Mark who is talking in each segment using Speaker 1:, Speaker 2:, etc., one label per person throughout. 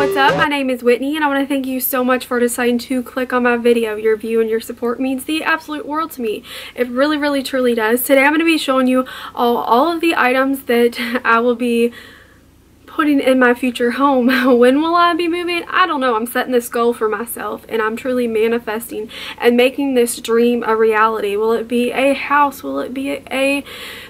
Speaker 1: What's up? My name is Whitney and I want to thank you so much for deciding to click on my video. Your view and your support means the absolute world to me. It really, really, truly does. Today I'm going to be showing you all, all of the items that I will be putting in my future home. when will I be moving? I don't know. I'm setting this goal for myself and I'm truly manifesting and making this dream a reality. Will it be a house? Will it be a, a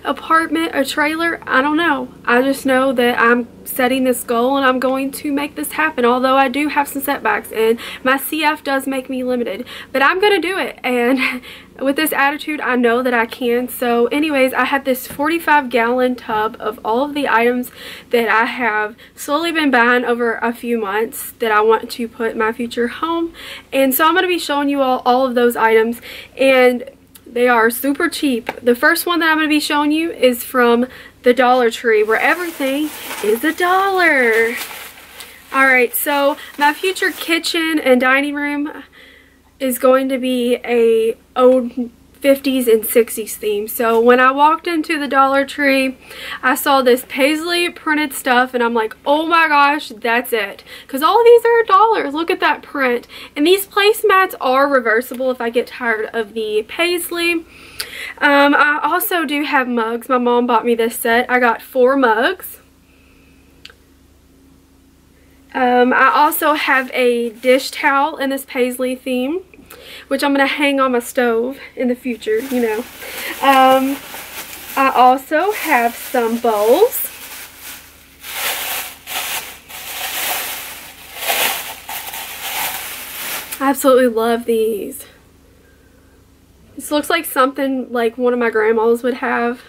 Speaker 1: apartment, a trailer? I don't know. I just know that I'm setting this goal and I'm going to make this happen although I do have some setbacks and my CF does make me limited but I'm gonna do it. And with this attitude I know that I can. So anyways I have this 45 gallon tub of all of the items that I have slowly been buying over a few months that I want to put my future home. And so I'm going to be showing you all, all of those items and they are super cheap. The first one that I'm going to be showing you is from the Dollar Tree where everything is a dollar. Alright, so my future kitchen and dining room is going to be a old 50s and 60s theme. So when I walked into the Dollar Tree, I saw this paisley printed stuff and I'm like, oh my gosh, that's it. Because all of these are a dollar. Look at that print. And these placemats are reversible if I get tired of the paisley. Um, I also do have mugs. My mom bought me this set. I got four mugs. Um, I also have a dish towel in this paisley theme, which I'm going to hang on my stove in the future, you know. Um, I also have some bowls. I absolutely love these. This looks like something like one of my grandmas would have.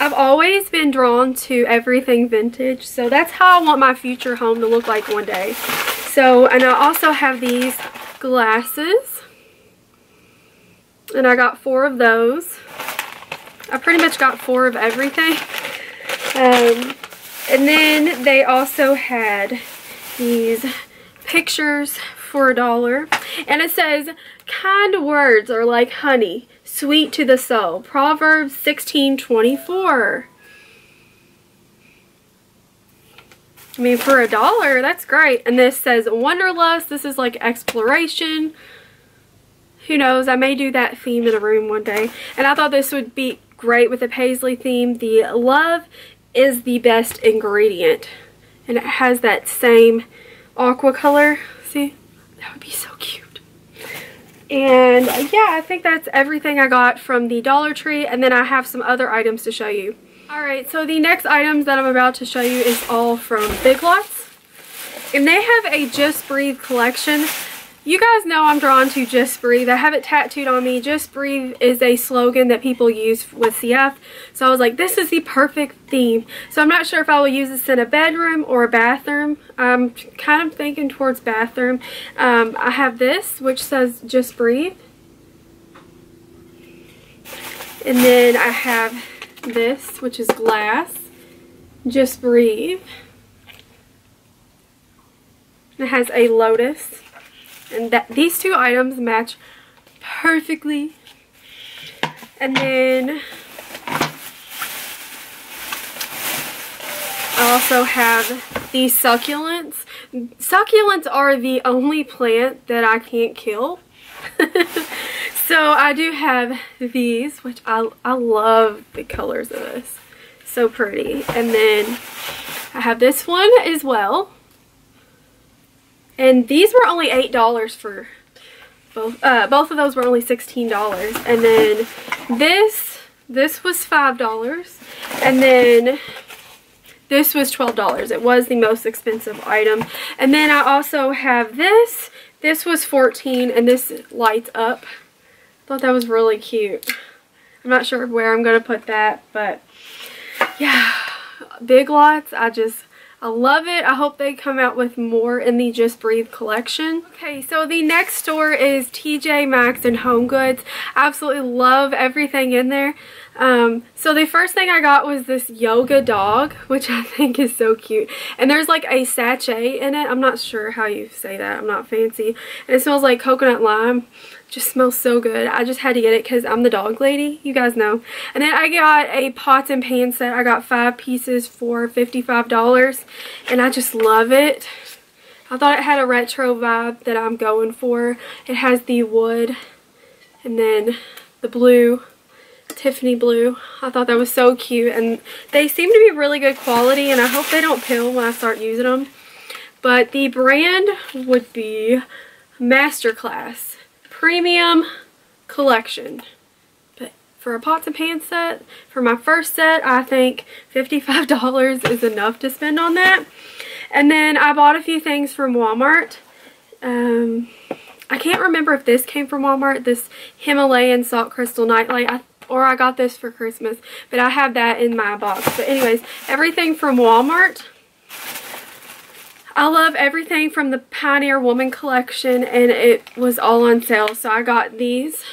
Speaker 1: I've always been drawn to everything vintage, so that's how I want my future home to look like one day. So, and I also have these glasses, and I got four of those. I pretty much got four of everything. Um, and then they also had these pictures for a dollar. And it says, kind words are like honey, sweet to the soul. Proverbs 16:24. I mean, for a dollar, that's great. And this says Wonderlust. This is like exploration. Who knows? I may do that theme in a room one day. And I thought this would be great with the paisley theme. The love is the best ingredient. And it has that same aqua color. See? That would be so cute. And uh, yeah, I think that's everything I got from the Dollar Tree. And then I have some other items to show you. Alright, so the next items that I'm about to show you is all from Big Lots. And they have a Just Breathe collection you guys know I'm drawn to Just Breathe. I have it tattooed on me. Just Breathe is a slogan that people use with CF. So I was like, this is the perfect theme. So I'm not sure if I will use this in a bedroom or a bathroom. I'm kind of thinking towards bathroom. Um, I have this, which says Just Breathe. And then I have this, which is glass. Just Breathe. It has a lotus. And that these two items match perfectly. And then I also have these succulents. Succulents are the only plant that I can't kill. so I do have these, which I, I love the colors of this. So pretty. And then I have this one as well. And these were only $8 for both. Uh, both of those were only $16. And then this, this was $5. And then this was $12. It was the most expensive item. And then I also have this. This was 14 and this lights up. Thought that was really cute. I'm not sure where I'm going to put that, but yeah, Big Lots, I just I love it. I hope they come out with more in the Just Breathe collection. Okay, so the next store is TJ Maxx and Home Goods. Absolutely love everything in there. Um, so the first thing I got was this yoga dog, which I think is so cute. And there's like a sachet in it. I'm not sure how you say that. I'm not fancy. And it smells like coconut lime. Just smells so good. I just had to get it because I'm the dog lady. You guys know. And then I got a pots and pan set. I got five pieces for $55. And I just love it. I thought it had a retro vibe that I'm going for. It has the wood and then the blue, Tiffany blue. I thought that was so cute and they seem to be really good quality and I hope they don't peel when I start using them. But the brand would be Masterclass Premium Collection. But for a pots and pans set, for my first set, I think $55 is enough to spend on that. And then I bought a few things from Walmart. Um, I can't remember if this came from Walmart, this Himalayan Salt Crystal Nightlight, I, or I got this for Christmas, but I have that in my box. But anyways, everything from Walmart. I love everything from the Pioneer Woman collection, and it was all on sale, so I got these,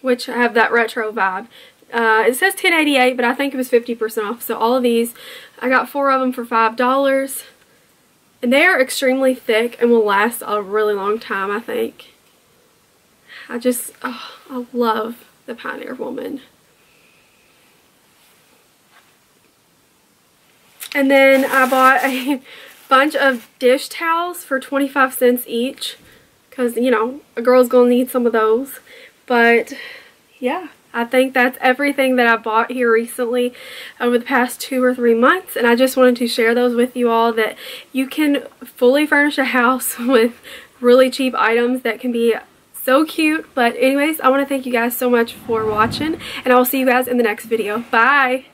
Speaker 1: which have that retro vibe. Uh, it says 1088 but I think it was 50% off, so all of these, I got four of them for $5. And they are extremely thick and will last a really long time, I think. I just, oh, I love the Pioneer Woman. And then I bought a bunch of dish towels for 25 cents each. Because, you know, a girl's going to need some of those. But, yeah. I think that's everything that I bought here recently over the past two or three months and I just wanted to share those with you all that you can fully furnish a house with really cheap items that can be so cute but anyways I want to thank you guys so much for watching and I will see you guys in the next video. Bye!